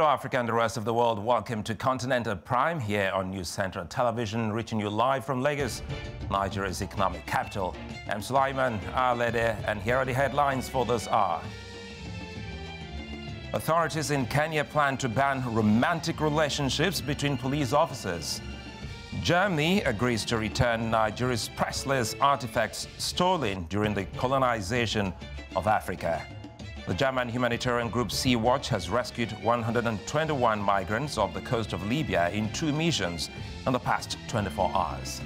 Hello, Africa and the rest of the world. Welcome to Continental Prime here on News Central Television, reaching you live from Lagos, Nigeria's economic capital. I'm Sulaiman Alede, and here are the headlines for this hour. Authorities in Kenya plan to ban romantic relationships between police officers. Germany agrees to return Nigeria's priceless artifacts stolen during the colonization of Africa. The German humanitarian group Sea Watch has rescued 121 migrants off the coast of Libya in two missions in the past 24 hours.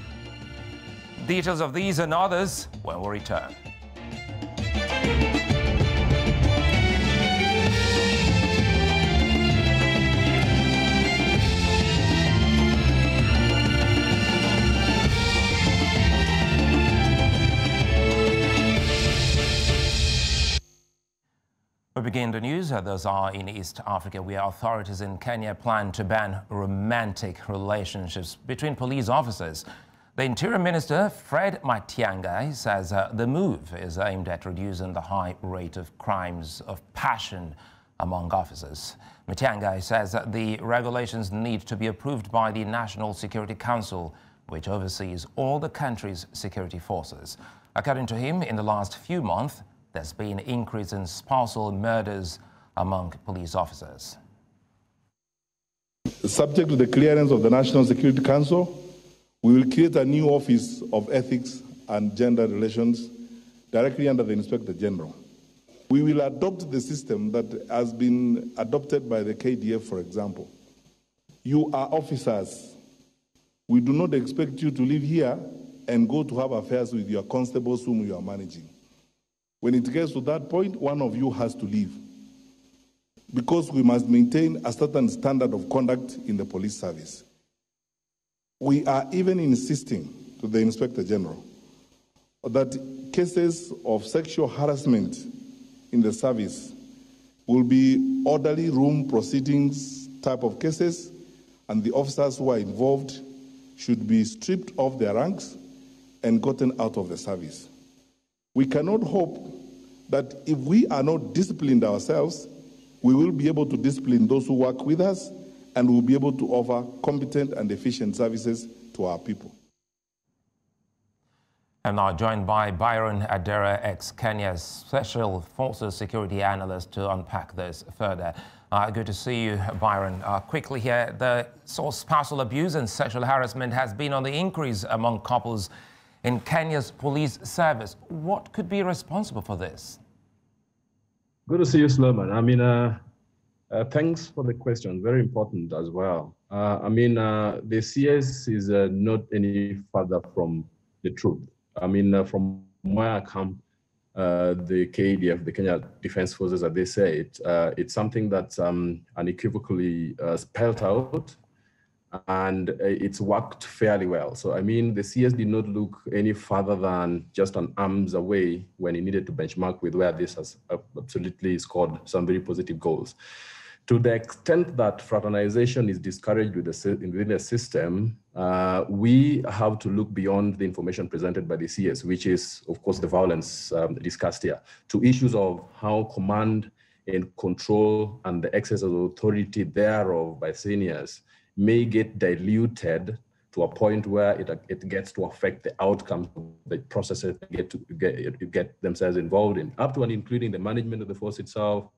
Details of these and others when we return. Begin the news. Those are in East Africa, where authorities in Kenya plan to ban romantic relationships between police officers. The Interior Minister, Fred Matiang'i, says uh, the move is aimed at reducing the high rate of crimes of passion among officers. Matiang'i says that the regulations need to be approved by the National Security Council, which oversees all the country's security forces. According to him, in the last few months, there's been an increase in spousal murders among police officers. Subject to the clearance of the National Security Council, we will create a new Office of Ethics and Gender Relations directly under the Inspector General. We will adopt the system that has been adopted by the KDF, for example. You are officers. We do not expect you to live here and go to have affairs with your constables whom you are managing. When it gets to that point, one of you has to leave. Because we must maintain a certain standard of conduct in the police service. We are even insisting to the Inspector General that cases of sexual harassment in the service will be orderly room proceedings type of cases, and the officers who are involved should be stripped of their ranks and gotten out of the service. We cannot hope that if we are not disciplined ourselves, we will be able to discipline those who work with us and we'll be able to offer competent and efficient services to our people. I'm now joined by Byron Adera, ex-Kenya's Special Forces security analyst, to unpack this further. Uh, good to see you, Byron. Uh, quickly here, the source spousal abuse and sexual harassment has been on the increase among couples in Kenya's police service. What could be responsible for this? Good to see you, Sloman. I mean, uh, uh, thanks for the question. Very important as well. Uh, I mean, uh, the CS is uh, not any further from the truth. I mean, uh, from where I come, the KDF, the Kenya Defense Forces, as they say it, it's something that's um, unequivocally spelled out and uh, it's worked fairly well. So, I mean, the CS did not look any further than just an arms away when it needed to benchmark with where this has absolutely scored some very positive goals. To the extent that fraternization is discouraged within the system, uh, we have to look beyond the information presented by the CS, which is, of course, the violence um, discussed here, to issues of how command and control and the excess of authority thereof by seniors may get diluted to a point where it, it gets to affect the outcome of the processes get to get, get themselves involved in, up to and including the management of the force itself,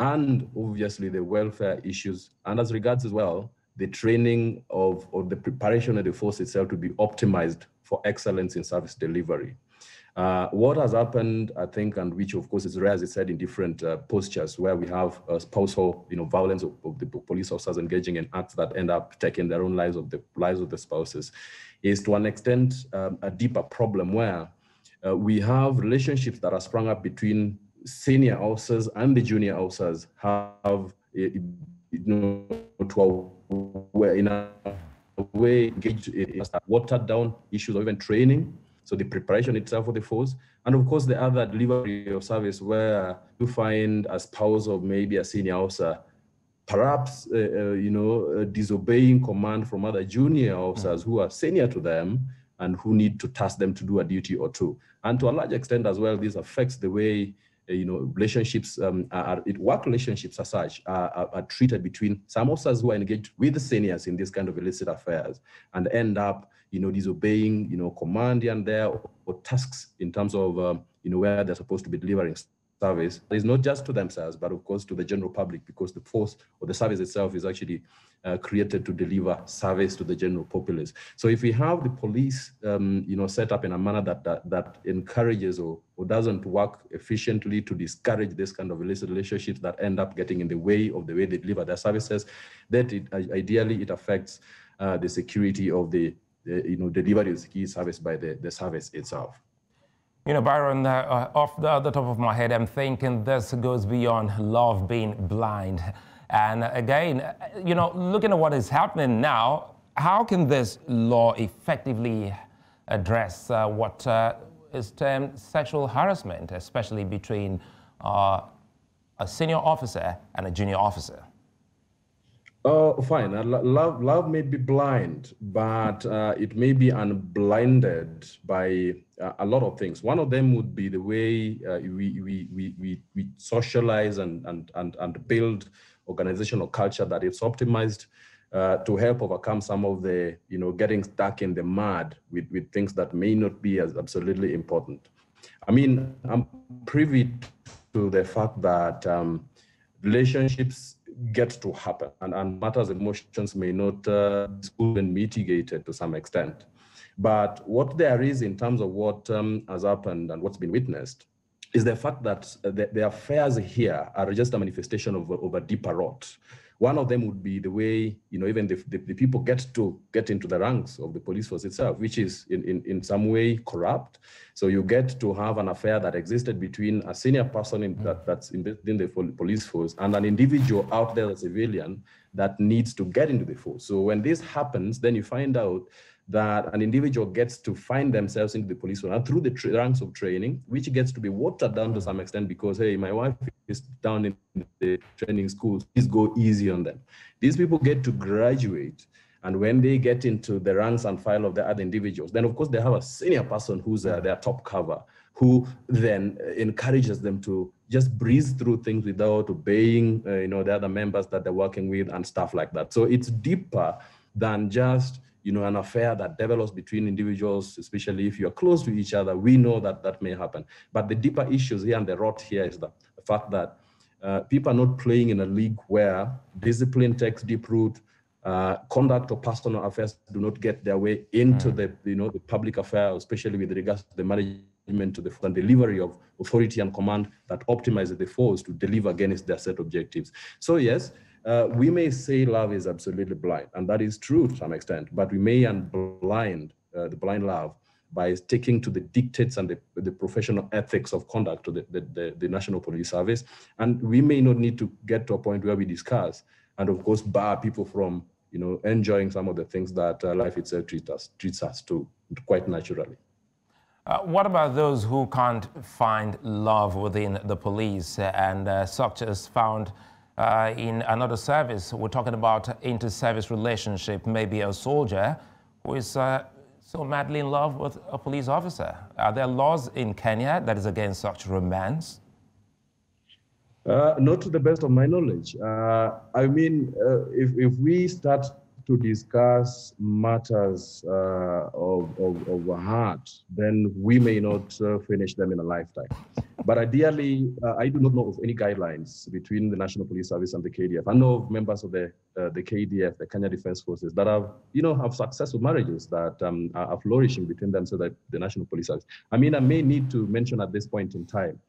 and obviously the welfare issues, and as regards as well, the training of or the preparation of the force itself to be optimized for excellence in service delivery. Uh, what has happened, I think, and which of course is rare, as I said, in different uh, postures where we have uh, spousal, you know, violence of, of, the police officers engaging in acts that end up taking their own lives of the lives of the spouses, is to an extent um, a deeper problem where uh, we have relationships that are sprung up between senior officers and the junior officers have, you know, to a, in a way engaged watered down issues or even training so the preparation itself for the force, and of course the other delivery of service where you find a spouse of maybe a senior officer, perhaps uh, uh, you know uh, disobeying command from other junior officers who are senior to them and who need to task them to do a duty or two. And to a large extent as well, this affects the way you know, relationships, um, are, it, work relationships as such are, are, are, treated between some officers who are engaged with the seniors in this kind of illicit affairs and end up, you know, disobeying, you know, command and there or, or tasks in terms of, um, you know, where they're supposed to be delivering service is not just to themselves, but of course to the general public because the force or the service itself is actually uh, created to deliver service to the general populace. So if we have the police, um, you know, set up in a manner that that, that encourages or, or doesn't work efficiently to discourage this kind of illicit relationships that end up getting in the way of the way they deliver their services, that it, ideally it affects uh, the security of the, the, you know, delivery of the service by the, the service itself. You know, Byron, uh, off the, the top of my head, I'm thinking this goes beyond love being blind. And again, you know, looking at what is happening now, how can this law effectively address uh, what uh, is termed sexual harassment, especially between uh, a senior officer and a junior officer? Oh, fine. Uh, love, love may be blind, but uh, it may be unblinded by uh, a lot of things. One of them would be the way uh, we, we, we, we, we socialize and, and, and, and build organizational culture that is optimized uh, to help overcome some of the, you know, getting stuck in the mud with, with things that may not be as absolutely important. I mean, I'm privy to the fact that um, relationships get to happen and, and matters emotions may not uh, be mitigated to some extent. But what there is in terms of what um, has happened and what's been witnessed is the fact that the, the affairs here are just a manifestation of, of a deeper rot. One of them would be the way, you know, even the, the, the, people get to get into the ranks of the police force itself, which is in, in, in some way corrupt. So you get to have an affair that existed between a senior person in, that, that's in the, in the police force and an individual out there, a civilian, that needs to get into the force. So when this happens, then you find out that an individual gets to find themselves into the police force through the ranks of training, which gets to be watered down to some extent because, hey, my wife is down in the training school, please go easy on them. These people get to graduate. And when they get into the ranks and file of the other individuals, then of course they have a senior person who's uh, their top cover, who then encourages them to just breeze through things without obeying, uh, you know, the other members that they're working with and stuff like that. So it's deeper than just you know, an affair that develops between individuals, especially if you're close to each other, we know that that may happen. But the deeper issues here and the rot here is the, the fact that uh, people are not playing in a league where discipline takes deep root, uh, conduct or personal affairs do not get their way into mm. the, you know, the public affair, especially with regards to the management to the and delivery of authority and command that optimizes the force to deliver against their set objectives. So yes, uh, we may say love is absolutely blind, and that is true to some extent, but we may unblind uh, the blind love by sticking to the dictates and the, the professional ethics of conduct the, the, the, the, National Police Service. And we may not need to get to a point where we discuss and of course bar people from you know, enjoying some of the things that uh, life itself treats us, treats us to quite naturally. Uh, what about those who can't find love within the police and uh, such as found uh, in another service, we're talking about inter-service relationship, maybe a soldier who is uh, so madly in love with a police officer. Are there laws in Kenya that is against such romance? Uh, not to the best of my knowledge. Uh, I mean, uh, if, if we start to discuss matters uh, of, of, of heart, then we may not uh, finish them in a lifetime. But ideally, uh, I do not know of any guidelines between the National Police Service and the KDF. I know of members of the uh, the KDF, the Kenya Defense Forces, that have you know have successful marriages that um, are flourishing between them, so that the National Police Service. I mean, I may need to mention at this point in time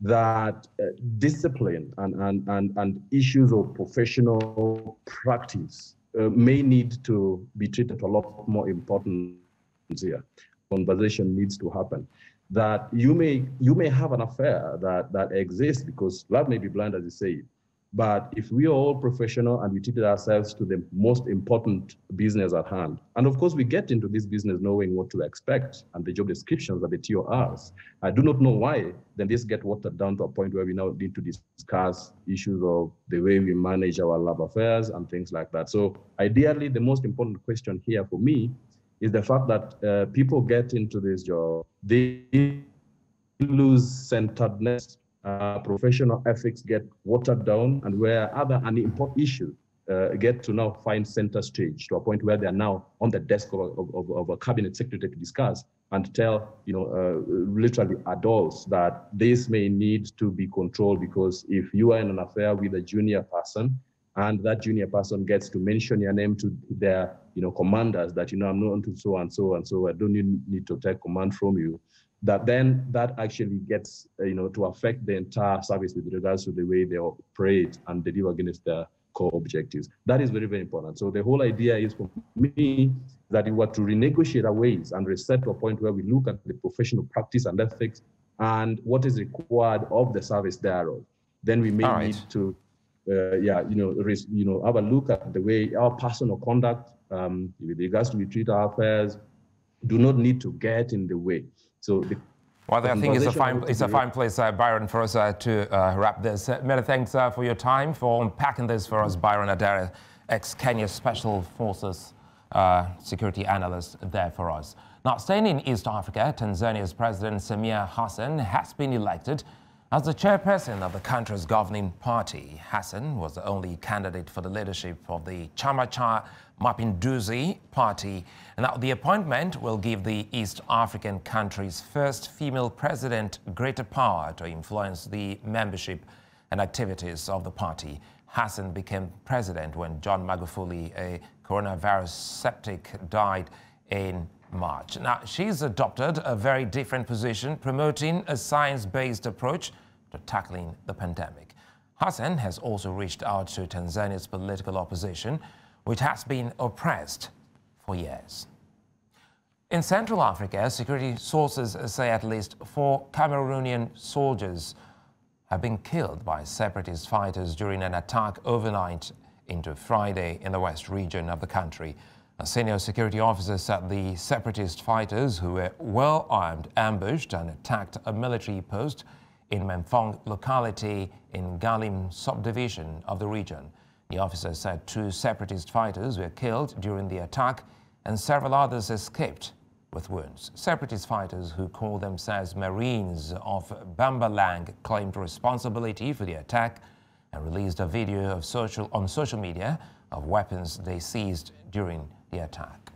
that uh, discipline and, and, and, and issues of professional practice uh, may need to be treated a lot more important here. Conversation needs to happen. That you may you may have an affair that that exists because love may be blind, as you say, but if we are all professional and we treated ourselves to the most important business at hand, and of course we get into this business knowing what to expect and the job descriptions that the TORs, I do not know why then this get watered down to a point where we now need to discuss issues of the way we manage our love affairs and things like that. So ideally, the most important question here for me is the fact that uh, people get into this job, they lose centeredness uh, professional ethics get watered down and where other unimportant issues uh, get to now find center stage to a point where they are now on the desk of, of, of a cabinet secretary to discuss and tell, you know, uh, literally adults that this may need to be controlled because if you are in an affair with a junior person and that junior person gets to mention your name to their, you know, commanders that, you know, I'm known to so and so and so, I don't need to take command from you, that then that actually gets, uh, you know, to affect the entire service with regards to the way they operate and deliver against their core objectives. That is very, very important. So the whole idea is for me that we were to renegotiate our ways and reset to a point where we look at the professional practice and ethics and what is required of the service thereof. Then we may right. need to, uh, yeah, you know, res, you know, have a look at the way our personal conduct um, with regards to we treat our affairs do not need to get in the way. So the well, I think it's a fine, it's a fine place, uh, Byron, for us uh, to uh, wrap this. Uh, many thanks uh, for your time, for unpacking this for us, Byron Adare, ex-Kenya Special Forces uh, security analyst there for us. Now, staying in East Africa, Tanzania's President Samia Hassan has been elected as the chairperson of the country's governing party. Hassan was the only candidate for the leadership of the Chama cha Mapinduzi party. Now, the appointment will give the East African country's first female president greater power to influence the membership and activities of the party. Hassan became president when John Magufuli, a coronavirus septic, died in March. Now, she's adopted a very different position, promoting a science-based approach to tackling the pandemic. Hassan has also reached out to Tanzania's political opposition which has been oppressed for years. In Central Africa, security sources say at least four Cameroonian soldiers have been killed by separatist fighters during an attack overnight into Friday in the west region of the country. A senior security officer said the separatist fighters, who were well armed, ambushed and attacked a military post in Menfong locality in Galim subdivision of the region. The officer said two separatist fighters were killed during the attack and several others escaped with wounds. Separatist fighters who call themselves Marines of Bambalang claimed responsibility for the attack and released a video of social, on social media of weapons they seized during the attack.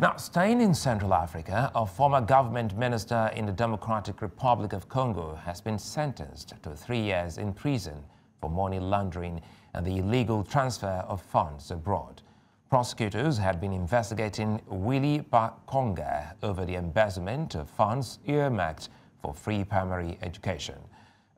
Now, staying in Central Africa, a former government minister in the Democratic Republic of Congo has been sentenced to three years in prison for money laundering and the illegal transfer of funds abroad. Prosecutors had been investigating Willy Bakonga over the embezzlement of funds earmarked for free primary education.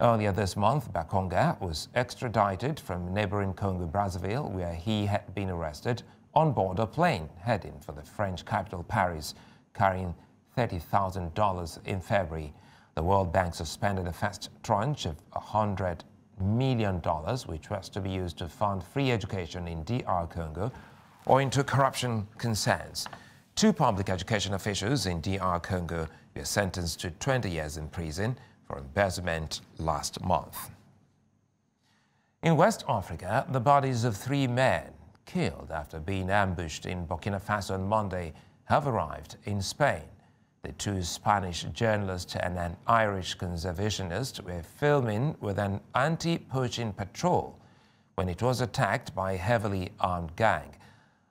Earlier this month, Bakonga was extradited from neighboring Congo Brazzaville, where he had been arrested on board a plane heading for the French capital Paris, carrying $30,000 in February. The World Bank suspended the first tranche of 100 million dollars, which was to be used to fund free education in DR Congo, or into corruption concerns. Two public education officials in DR Congo were sentenced to 20 years in prison for embezzlement last month. In West Africa, the bodies of three men killed after being ambushed in Burkina Faso on Monday have arrived in Spain. The two Spanish journalists and an Irish conservationist were filming with an anti-poaching patrol when it was attacked by a heavily armed gang.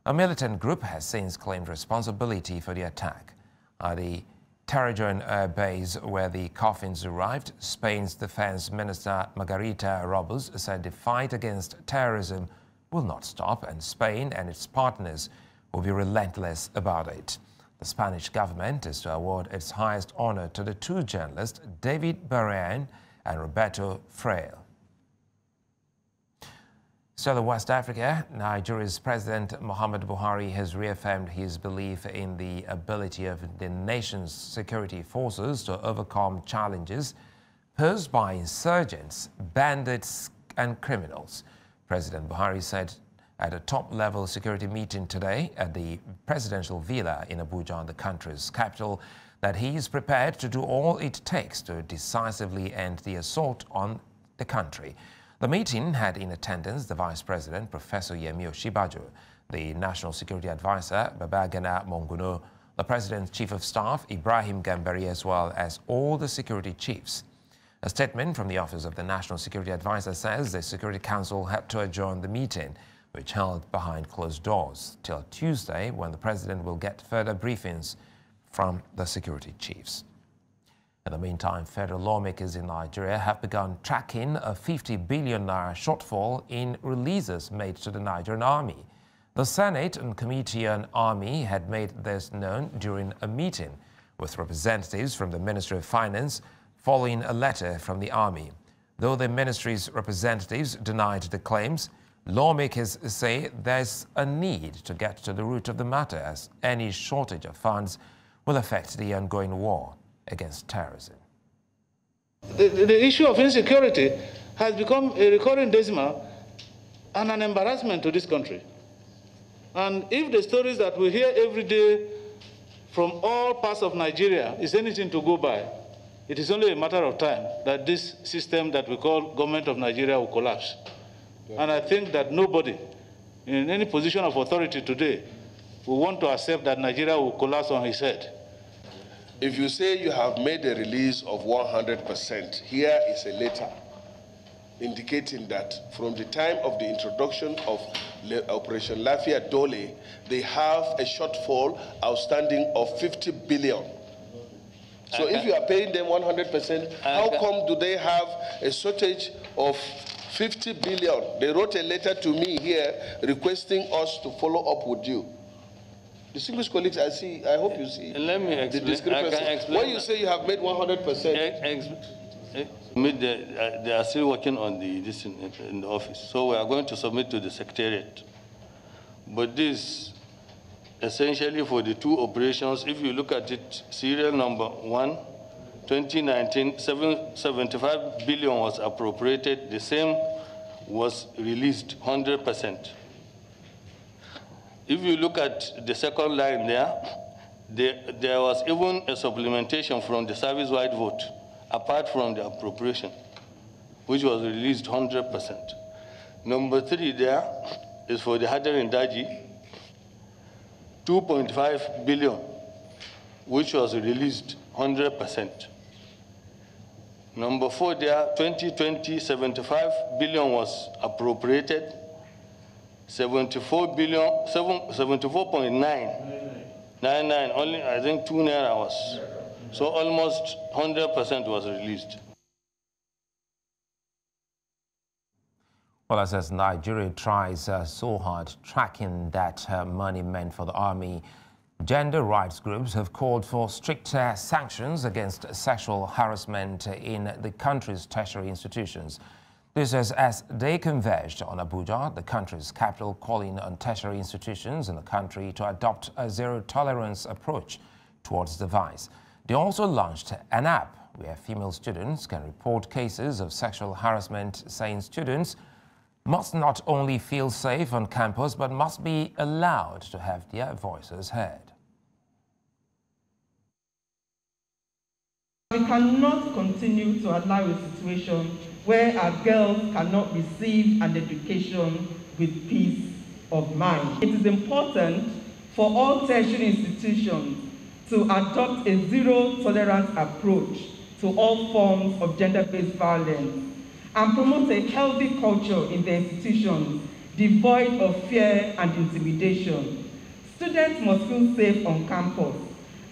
A militant group has since claimed responsibility for the attack. At the Torrejón air base where the coffins arrived, Spain's defense minister Margarita Robles said the fight against terrorism will not stop and Spain and its partners will be relentless about it. The Spanish government is to award its highest honor to the two journalists, David Beriain and Roberto Fraile. Still in West Africa, Nigeria's President Muhammad Buhari has reaffirmed his belief in the ability of the nation's security forces to overcome challenges posed by insurgents, bandits, and criminals. President Buhari said at a top-level security meeting today at the presidential villa in Abuja, the country's capital, that he is prepared to do all it takes to decisively end the assault on the country. The meeting had in attendance the Vice President, Professor Yemi Osinbajo, the National Security Advisor, Babagana Monguno, the President's Chief of Staff, Ibrahim Gambari, as well as all the security chiefs. A statement from the Office of the National Security Advisor says the Security Council had to adjourn the meeting, which held behind closed doors, till Tuesday when the President will get further briefings from the security chiefs. In the meantime, federal lawmakers in Nigeria have begun tracking a 50 billion naira shortfall in releases made to the Nigerian army. The Senate and Committee on Army had made this known during a meeting with representatives from the Ministry of Finance following a letter from the Army. Though the ministry's representatives denied the claims, lawmakers say there's a need to get to the root of the matter as any shortage of funds will affect the ongoing war against terrorism. The, the issue of insecurity has become a recurring decimal and an embarrassment to this country. And if the stories that we hear every day from all parts of Nigeria is anything to go by, it is only a matter of time that this system that we call government of Nigeria will collapse. And I think that nobody in any position of authority today will want to accept that Nigeria will collapse on his head. If you say you have made a release of 100%, here is a letter indicating that from the time of the introduction of Operation Lafia Dole, they have a shortfall outstanding of 50 billion. So okay. if you are paying them 100%, okay. how come do they have a shortage of 50 billion? They wrote a letter to me here requesting us to follow up with you. Distinguished colleagues, I see, I hope you see. Let me explain. The discrepancy. I can explain when you say you have made 100%. They, uh, they are still working on the, this in, in, the office. So we are going to submit to the secretariat. But this, essentially for the two operations, if you look at it, serial number one, 2019, 75 billion was appropriated. The same was released 100%. If you look at the second line there, there, there was even a supplementation from the service-wide vote, apart from the appropriation, which was released 100%. Number three there is for the Hadarin Daji, 2.5 billion, which was released 100%. Number four there, 2020, 75 billion was appropriated, 74 billion, 74.999, only I think two naira was. So almost 100% was released. Well, as Nigeria tries uh, so hard tracking that uh, money meant for the army, gender rights groups have called for stricter sanctions against sexual harassment in the country's tertiary institutions. This is as they converged on Abuja, the country's capital, calling on tertiary institutions in the country to adopt a zero-tolerance approach towards the vice. They also launched an app where female students can report cases of sexual harassment, saying students must not only feel safe on campus, but must be allowed to have their voices heard. We cannot continue to allow a situation where our girls cannot receive an education with peace of mind. It is important for all tertiary institutions to adopt a zero tolerance approach to all forms of gender-based violence and promote a healthy culture in the institutions devoid of fear and intimidation. Students must feel safe on campus,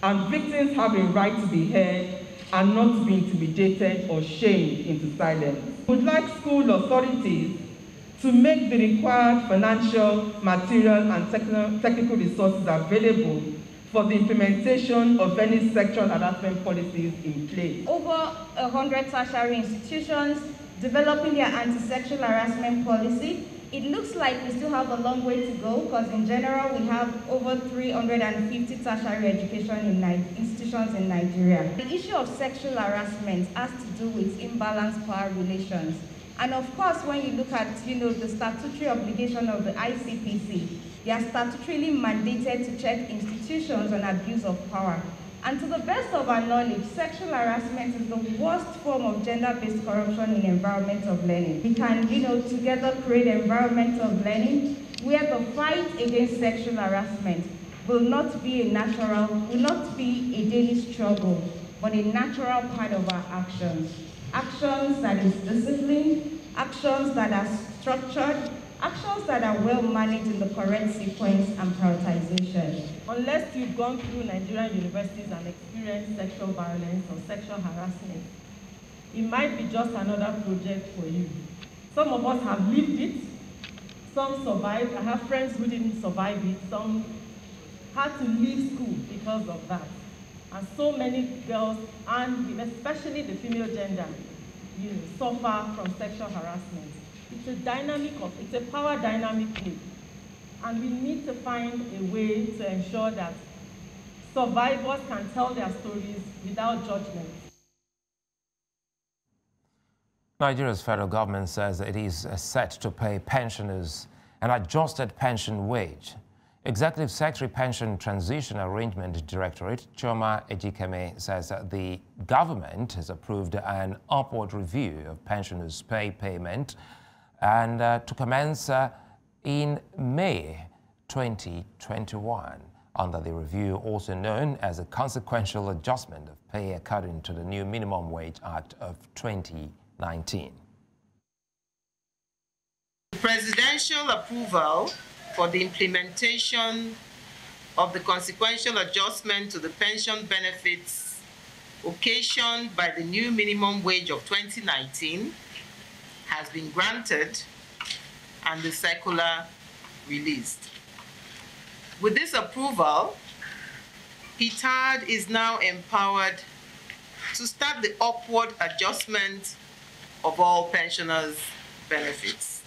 and victims have a right to be heard and not to be intimidated or shamed into silence. We would like school authorities to make the required financial, material, and technical resources available for the implementation of any sexual harassment policies in place. Over 100 tertiary institutions developing their anti-sexual harassment policy it looks like we still have a long way to go because in general we have over 350 tertiary education in institutions in Nigeria. The issue of sexual harassment has to do with imbalanced power relations. And of course, when you look at you know, the statutory obligation of the ICPC, they are statutorily mandated to check institutions on abuse of power. And to the best of our knowledge, sexual harassment is the worst form of gender-based corruption in environment of learning. We can, you know, together create an environment of learning where the fight against sexual harassment will not be a natural, will not be a daily struggle, but a natural part of our actions. actions that is disciplined, actions that are structured, actions that are well managed in the correct sequence and prioritization. Unless you've gone through Nigerian universities and experienced sexual violence or sexual harassment, it might be just another project for you. Some of us have lived it, some survived. I have friends who didn't survive it, some had to leave school because of that. And so many girls, and especially the female gender, you know, suffer from sexual harassment. It's a dynamic of, it's a power dynamic play. And we need to find a way to ensure that survivors can tell their stories without judgment. Nigeria's federal government says it is uh, set to pay pensioners an adjusted pension wage. Executive Secretary Pension Transition Arrangement Directorate, Chioma Ejikeme, says that the government has approved an upward review of pensioners' pay payment and uh, to commence uh, in May 2021 under the review also known as a consequential adjustment of pay according to the new Minimum Wage Act of 2019. Presidential approval for the implementation of the consequential adjustment to the pension benefits occasioned by the new minimum wage of 2019 has been granted and the circular released. With this approval, PTAD is now empowered to start the upward adjustment of all pensioners' benefits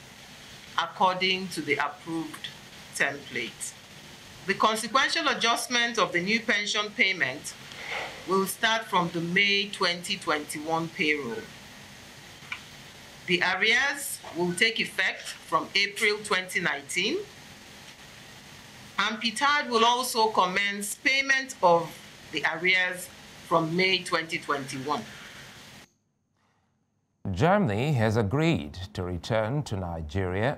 according to the approved template. The consequential adjustment of the new pension payment will start from the May 2021 payroll. The arrears will take effect from April 2019. And PTAD will also commence payment of the arrears from May 2021. Germany has agreed to return to Nigeria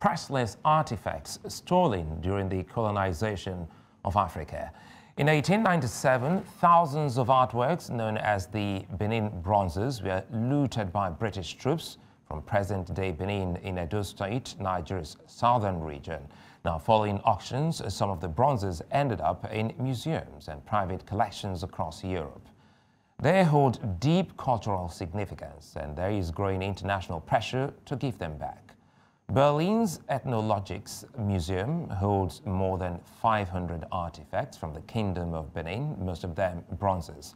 priceless artifacts stolen during the colonization of Africa. In 1897, thousands of artworks known as the Benin Bronzes were looted by British troops from present-day Benin in Edo State, Nigeria's southern region. Now, following auctions, some of the bronzes ended up in museums and private collections across Europe. They hold deep cultural significance, and there is growing international pressure to give them back. Berlin's Ethnologisches Museum holds more than 500 artifacts from the Kingdom of Benin, most of them bronzes.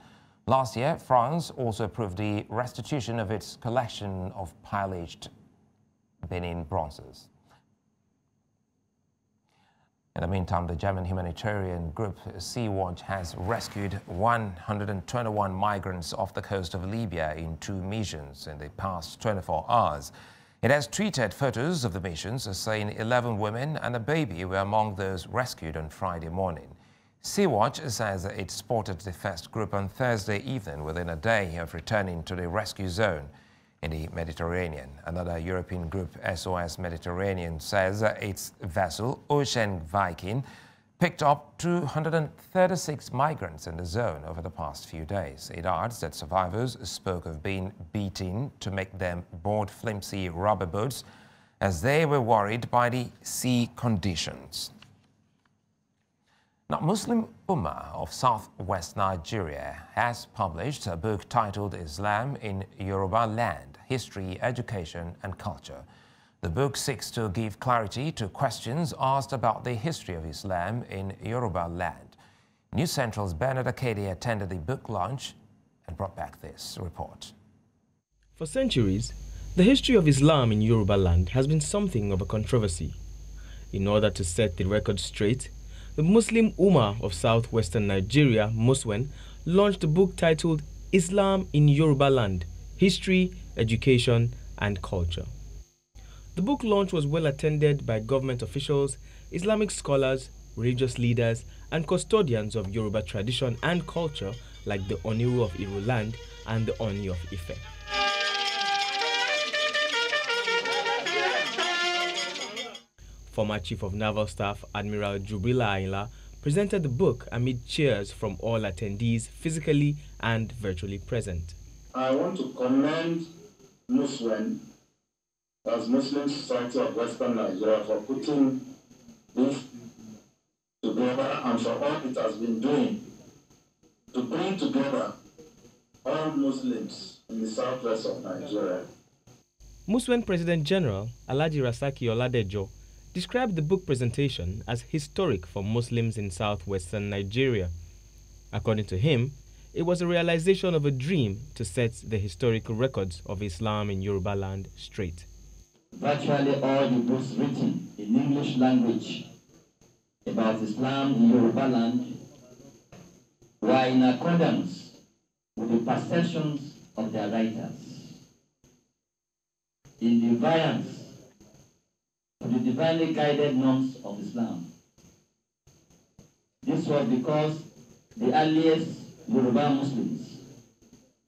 Last year, France also approved the restitution of its collection of pile-aged Benin bronzes. In the meantime, the German humanitarian group Sea-Watch has rescued 121 migrants off the coast of Libya in two missions in the past 24 hours. It has tweeted photos of the missions saying 11 women and a baby were among those rescued on Friday morning. Sea-Watch says it spotted the first group on Thursday evening within a day of returning to the rescue zone in the Mediterranean. Another European group, SOS Mediterranean, says its vessel, Ocean Viking, picked up 236 migrants in the zone over the past few days. It adds that survivors spoke of being beaten to make them board flimsy rubber boats as they were worried by the sea conditions. Now, Muslim Ummah of southwest Nigeria has published a book titled Islam in Yoruba Land, History, Education and Culture. The book seeks to give clarity to questions asked about the history of Islam in Yoruba land. News Central's Bernard Akedi attended the book launch and brought back this report. For centuries, the history of Islam in Yoruba land has been something of a controversy. In order to set the record straight, the Muslim Ummah of southwestern Nigeria, Muswen, launched a book titled Islam in Yoruba Land History, Education, and Culture. The book launch was well attended by government officials, Islamic scholars, religious leaders, and custodians of Yoruba tradition and culture like the Oniru of Iruland and the Oni of Ife. Former Chief of Naval Staff Admiral Jubrila Ayinla presented the book amid cheers from all attendees physically and virtually present. I want to commend Muslim, as Muslim Society of Western Nigeria, for putting this together and for all it has been doing to bring together all Muslims in the southwest of Nigeria. Muslim President General Alhaji Rasaki Oladejo described the book presentation as historic for Muslims in southwestern Nigeria. According to him, it was a realization of a dream to set the historical records of Islam in Yoruba land straight. Virtually all the books written in English language about Islam in Yoruba land were in accordance with the perceptions of their writers. In defiance to the divinely guided norms of Islam. This was because the earliest Yoruba Muslims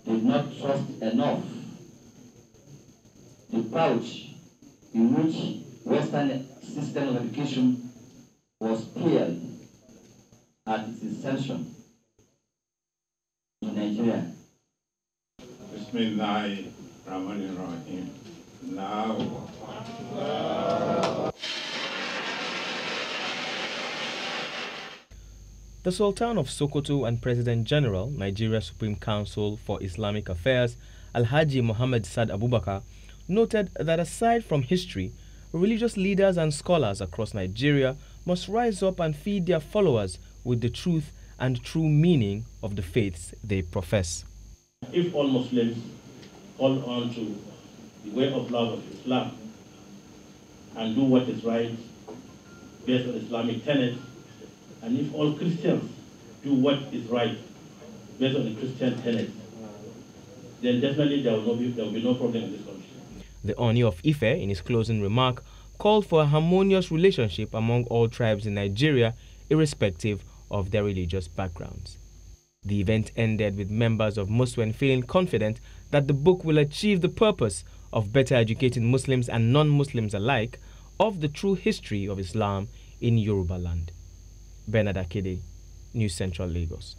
did not trust enough the pouch in which Western system of education was cleared at its inception in Nigeria. Bismillah Rahman Rahim. Now. The Sultan of Sokoto and President General, Nigeria Supreme Council for Islamic Affairs, Alhaji Muhammad Sa'ad Abubakar, noted that aside from history, religious leaders and scholars across Nigeria must rise up and feed their followers with the truth and true meaning of the faiths they profess. If all Muslims hold on to the way of love of Islam and do what is right based on Islamic tenets, and if all Christians do what is right based on the Christian tenets, then definitely there will, be, there will be no problem in this country. The Oni of Ife, in his closing remark, called for a harmonious relationship among all tribes in Nigeria, irrespective of their religious backgrounds. The event ended with members of Muswen feeling confident that the book will achieve the purpose of better educating Muslims and non-Muslims alike of the true history of Islam in Yoruba land. Bernard Akede, New Central Lagos.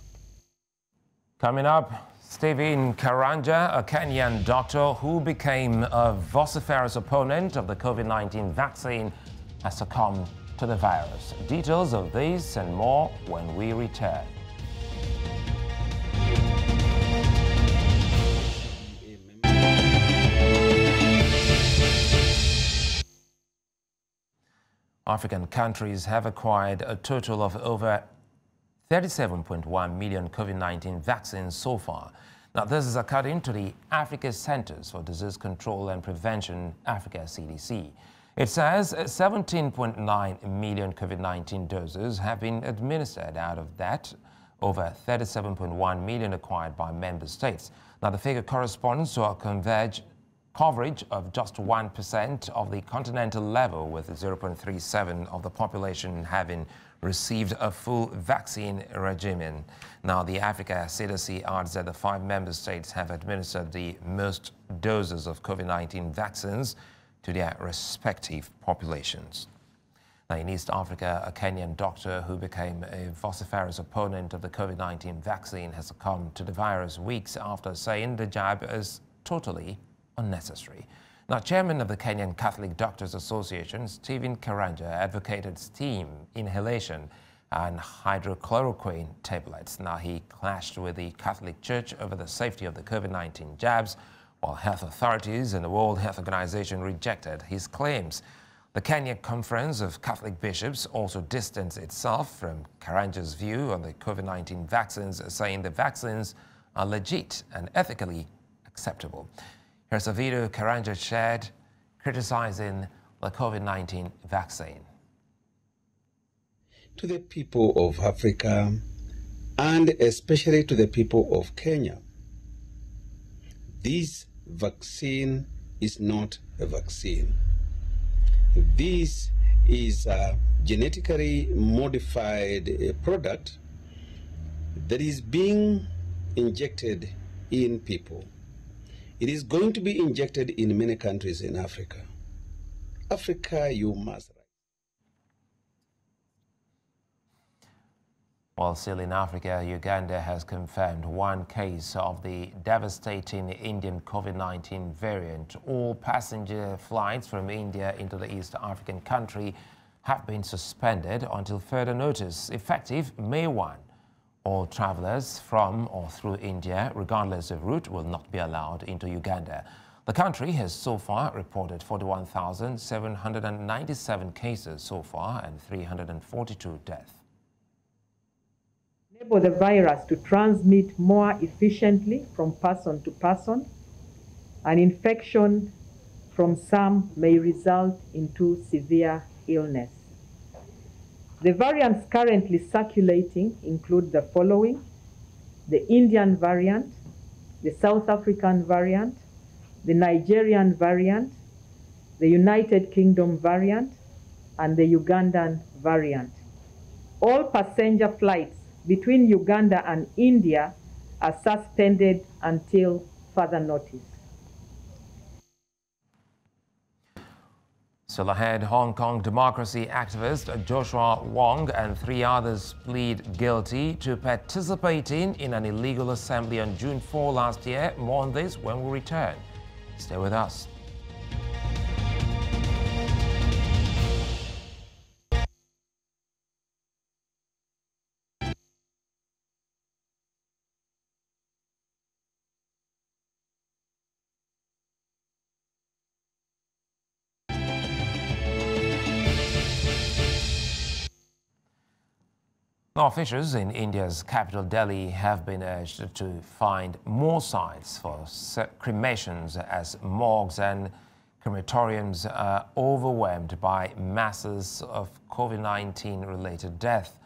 Coming up, Stephen Karanja, a Kenyan doctor who became a vociferous opponent of the COVID-19 vaccine, has succumbed to the virus. Details of this and more when we return. African countries have acquired a total of over 37.1 million COVID-19 vaccines so far. Now, this is according to the Africa Centers for Disease Control and Prevention, Africa CDC. It says 17.9 million COVID-19 doses have been administered out of that, over 37.1 million acquired by member states. Now, the figure corresponds to a converge coverage of just 1% of the continental level, with 0.37 of the population having received a full vaccine regimen. Now, the Africa CDC adds that the five member states have administered the most doses of COVID-19 vaccines to their respective populations. Now, in East Africa, a Kenyan doctor who became a vociferous opponent of the COVID-19 vaccine has succumbed to the virus weeks after saying the jab is totally unnecessary. Now, chairman of the Kenyan Catholic Doctors Association, Stephen Karanja, advocated steam inhalation and hydrochloroquine tablets. Now, he clashed with the Catholic Church over the safety of the COVID-19 jabs, while health authorities and the World Health Organization rejected his claims. The Kenya Conference of Catholic Bishops also distanced itself from Karanja's view on the COVID-19 vaccines, saying the vaccines are legit and ethically acceptable. Video Karanja shared criticizing the COVID-19 vaccine. To the people of Africa and especially to the people of Kenya, this vaccine is not a vaccine. This is a genetically modified uh, product that is being injected in people. It is going to be injected in many countries in Africa. Africa, you must. While still in Africa, Uganda has confirmed one case of the devastating Indian COVID-19 variant. All passenger flights from India into the East African country have been suspended until further notice, effective May 1. All travelers from or through India, regardless of route, will not be allowed into Uganda. The country has so far reported 41,797 cases so far and 342 deaths. Enable the virus to transmit more efficiently from person to person. An infection from some may result into severe illness. The variants currently circulating include the following the Indian variant, the South African variant, the Nigerian variant, the United Kingdom variant, and the Ugandan variant. All passenger flights between Uganda and India are suspended until further notice. Still ahead, Hong Kong democracy activist Joshua Wong and three others plead guilty to participating in an illegal assembly on June 4 last year. More on this when we return. Stay with us. Officials in India's capital Delhi have been urged to find more sites for cremations as morgues and crematoriums are overwhelmed by masses of COVID-19 related death.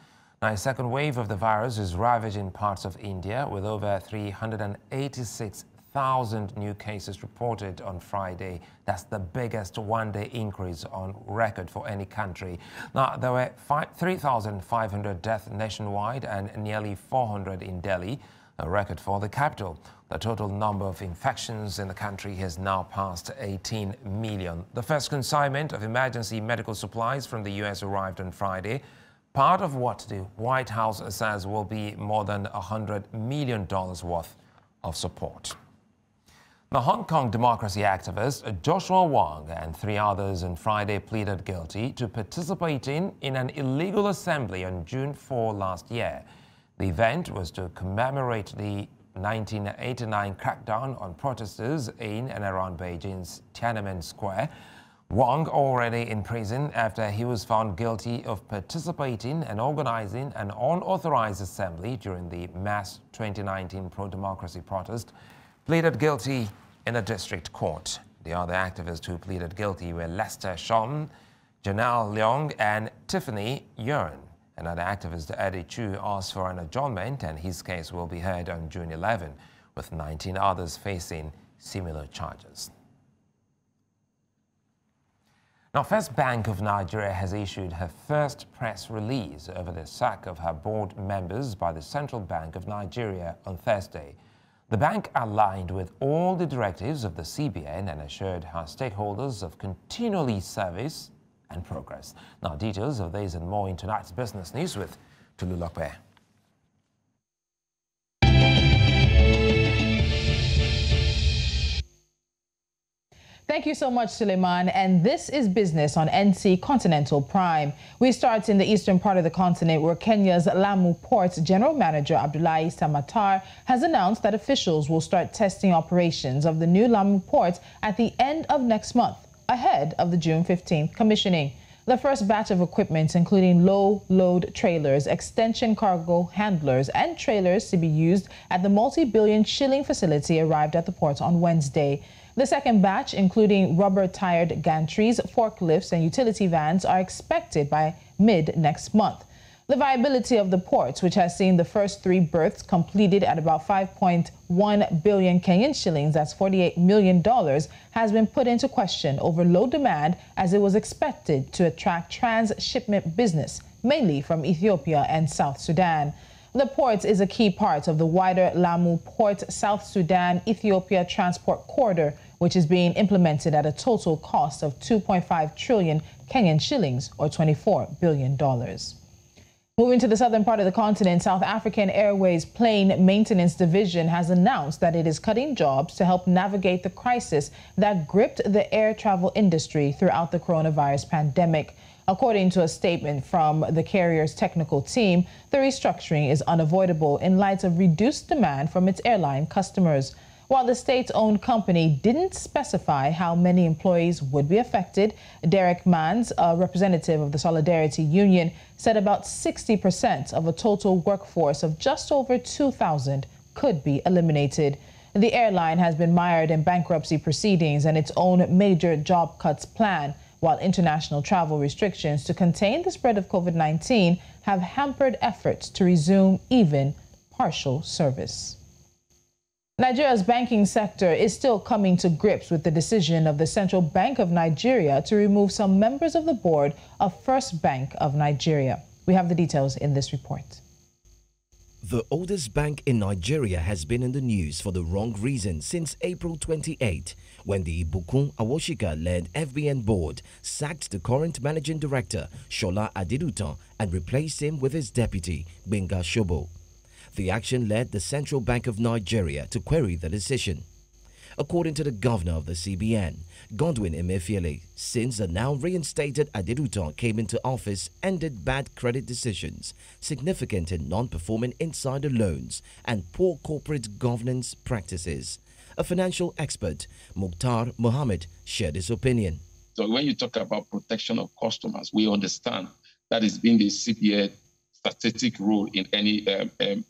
Now, a second wave of the virus is ravaging parts of India with over 386 1,000 new cases reported on Friday. That's the biggest one-day increase on record for any country. Now, there were 3,500 deaths nationwide and nearly 400 in Delhi, a record for the capital. The total number of infections in the country has now passed 18 million. The first consignment of emergency medical supplies from the U.S. arrived on Friday. Part of what the White House says will be more than $100 million worth of support. The Hong Kong democracy activist Joshua Wong and three others on Friday pleaded guilty to participating in an illegal assembly on June 4 last year. The event was to commemorate the 1989 crackdown on protesters in and around Beijing's Tiananmen Square. Wong already in prison after he was found guilty of participating and organizing an unauthorized assembly during the mass 2019 pro-democracy protest pleaded guilty in a district court. The other activists who pleaded guilty were Lester Shum, Janelle Leung, and Tiffany Yuen. Another activist, Eddie Chu, asked for an adjournment, and his case will be heard on June 11, with 19 others facing similar charges. Now, First Bank of Nigeria has issued her first press release over the sack of her board members by the Central Bank of Nigeria on Thursday. The bank aligned with all the directives of the CBN and assured her stakeholders of continually service and progress. Now, details of these and more in tonight's business news with Tulu. Thank you so much, Suleiman. And this is business on NC Continental Prime. We start in the eastern part of the continent where Kenya's Lamu Port's General Manager Abdullahi Samatar has announced that officials will start testing operations of the new Lamu Port at the end of next month, ahead of the June 15th commissioning. The first batch of equipment, including low load trailers, extension cargo handlers, and trailers to be used at the multi billion shilling facility, arrived at the port on Wednesday. The second batch, including rubber-tired gantries, forklifts, and utility vans, are expected by mid next month. The viability of the port, which has seen the first three berths completed at about 5.1 billion Kenyan shillings, that's $48 million, has been put into question over low demand as it was expected to attract transshipment business, mainly from Ethiopia and South Sudan. The port is a key part of the wider Lamu Port South Sudan Ethiopia transport corridor, which is being implemented at a total cost of 2.5 trillion Kenyan shillings or 24 billion dollars. Moving to the southern part of the continent, South African Airways Plane Maintenance Division has announced that it is cutting jobs to help navigate the crisis that gripped the air travel industry throughout the coronavirus pandemic. According to a statement from the carrier's technical team, the restructuring is unavoidable in light of reduced demand from its airline customers. While the state owned company didn't specify how many employees would be affected, Derek Mans, a representative of the Solidarity Union, said about 60% of a total workforce of just over 2,000 could be eliminated. The airline has been mired in bankruptcy proceedings and its own major job cuts plan, while international travel restrictions to contain the spread of COVID 19 have hampered efforts to resume even partial service. Nigeria's banking sector is still coming to grips with the decision of the Central Bank of Nigeria to remove some members of the board of First Bank of Nigeria. We have the details in this report. The oldest bank in Nigeria has been in the news for the wrong reason since April 28, when the Ibukun Awosika-led FBN board sacked the current managing director, Shola Adeduntan, and replaced him with his deputy, Gbenga Shobo. The action led the Central Bank of Nigeria to query the decision. According to the governor of the CBN, Godwin Emefiele, since the now reinstated Adeduntan came into office, ended bad credit decisions, significant and non-performing insider loans, and poor corporate governance practices. A financial expert, Mukhtar Mohammed, shared his opinion. So when you talk about protection of customers, we understand that is being the CBN strategic role in any um, um,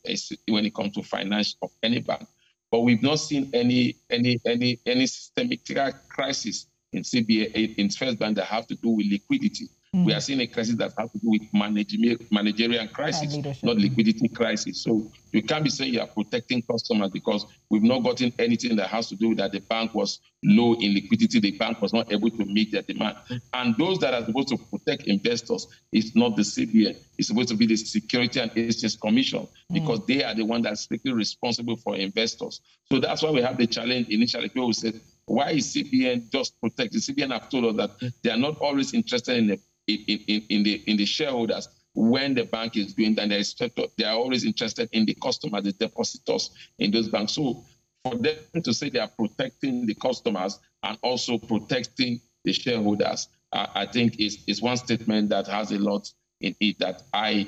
when it comes to finance of any bank. But we've not seen any any any any systemic crisis in CBA in First Bank that have to do with liquidity. Mm. We are seeing a crisis that has to do with managerial, managerial crisis, not liquidity crisis. So you can't be saying you are protecting customers because we've not gotten anything that has to do with that the bank was low in liquidity, the bank was not able to meet their demand. And those that are supposed to protect investors is not the CBN. It's supposed to be the Security and Exchange Commission because mm. they are the one that's strictly responsible for investors. So that's why we have the challenge initially. People said, why is CBN just protect? The CBN have told us that they are not always interested in the in, in, in, the in the shareholders when the bank is doing that. They, they are always interested in the customers, the depositors in those banks. So for them to say they are protecting the customers and also protecting the shareholders, uh, I think is, is one statement that has a lot in it that I,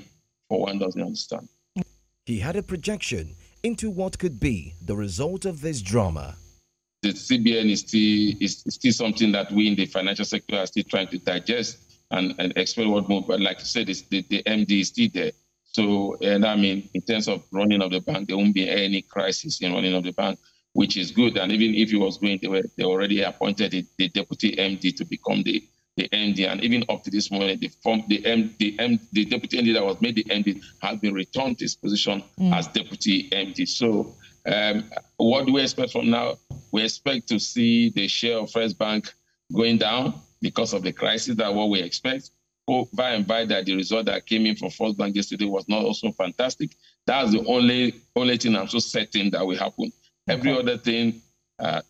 for one, doesn't understand. He had a projection into what could be the result of this drama. The CBN is still, is still something that we in the financial sector are still trying to digest and, and explain what move. But like I said, the, the MD is still there. So, and I mean, in terms of running of the bank, there won't be any crisis in running of the bank, which is good. And even if he was going, they were they already appointed the, the deputy MD to become the the MD, and even up to this moment, the form the M the M the deputy MD that was made the MD has been returned to his position mm. as deputy MD. So, um, what do we expect from now? We expect to see the share of First Bank going down because of the crisis that what we expect. Oh, by and by that the result that came in from First Bank yesterday was not also fantastic. That's the only only thing I'm so certain that will happen. Okay. Every other thing, uh,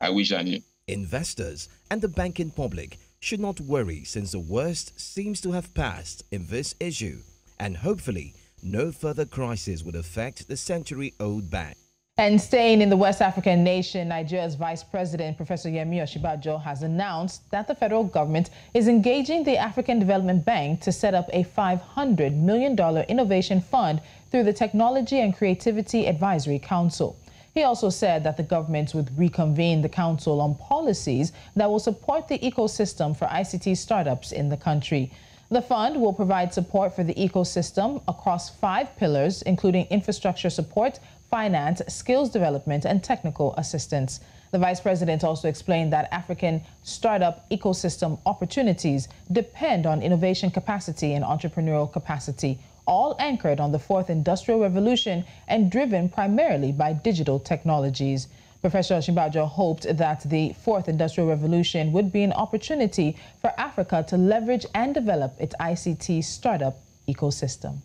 I wish I knew. Investors and the banking public should not worry since the worst seems to have passed in this issue, and hopefully no further crisis would affect the century-old bank. And staying in the West African nation, Nigeria's Vice President, Professor Yemi Osinbajo, has announced that the federal government is engaging the African Development Bank to set up a $500 million innovation fund through the Technology and Creativity Advisory Council. He also said that the government would reconvene the council on policies that will support the ecosystem for ICT startups in the country. The fund will provide support for the ecosystem across five pillars, including infrastructure support, finance, skills development, and technical assistance. The vice president also explained that African startup ecosystem opportunities depend on innovation capacity and entrepreneurial capacity, all anchored on the fourth industrial revolution and driven primarily by digital technologies. Professor Osinbajo hoped that the fourth industrial revolution would be an opportunity for Africa to leverage and develop its ICT startup ecosystem.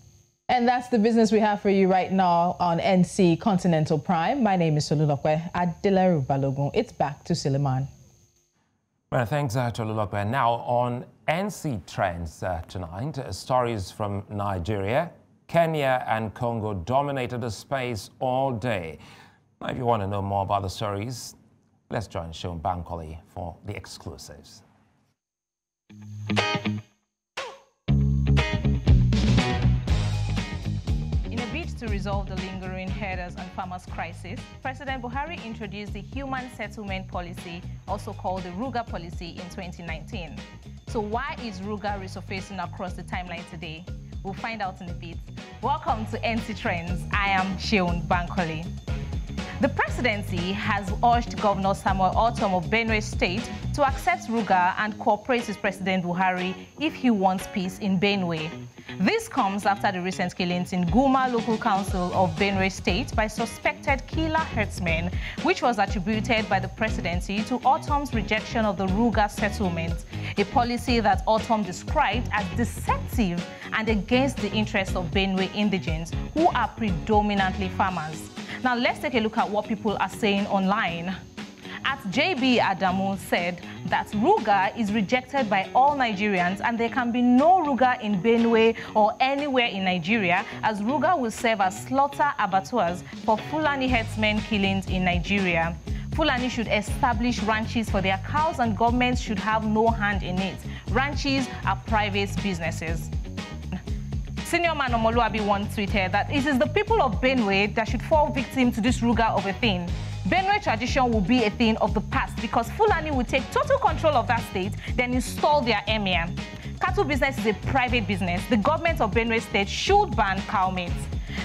And that's the business we have for you right now on NC Continental Prime. My name is Solulokwe Adileru Balogun. It's back to Suleiman. Well, thanks, uh. Now on NC Trendz uh, tonight. Uh, stories from Nigeria, Kenya, and Congo dominated the space all day. Now, if you want to know more about the stories, let's join Sean Bankole for the exclusives. To resolve the lingering herders and farmers crisis, President Buhari introduced the Human Settlement Policy, also called the Ruga Policy, in 2019. So why is Ruga resurfacing across the timeline today? We'll find out in a bit. Welcome to NC Trendz. I am Shion Bankole. The presidency has urged Governor Samuel Ortom of Benue State to accept Ruga and cooperate with President Buhari if he wants peace in Benue. This comes after the recent killings in Guma local council of Benue State by suspected killer herdsmen, which was attributed by the presidency to Ortom's rejection of the Ruga settlement, a policy that Ortom described as deceptive and against the interests of Benue indigents, who are predominantly farmers. Now let's take a look at what people are saying online at JB Adamu said that Ruga is rejected by all Nigerians and there can be no Ruga in Benue or anywhere in Nigeria as Ruga will serve as slaughter abattoirs for Fulani herdsmen killings in Nigeria. Fulani should establish ranches for their cows and governments should have no hand in it. Ranches are private businesses. Senior man Omoluabi once tweeted that it is the people of Benue that should fall victim to this Ruga of a thing. Benue tradition will be a thing of the past because Fulani will take total control of that state, then install their emir. Cattle business is a private business. The government of Benue State should ban cow meat.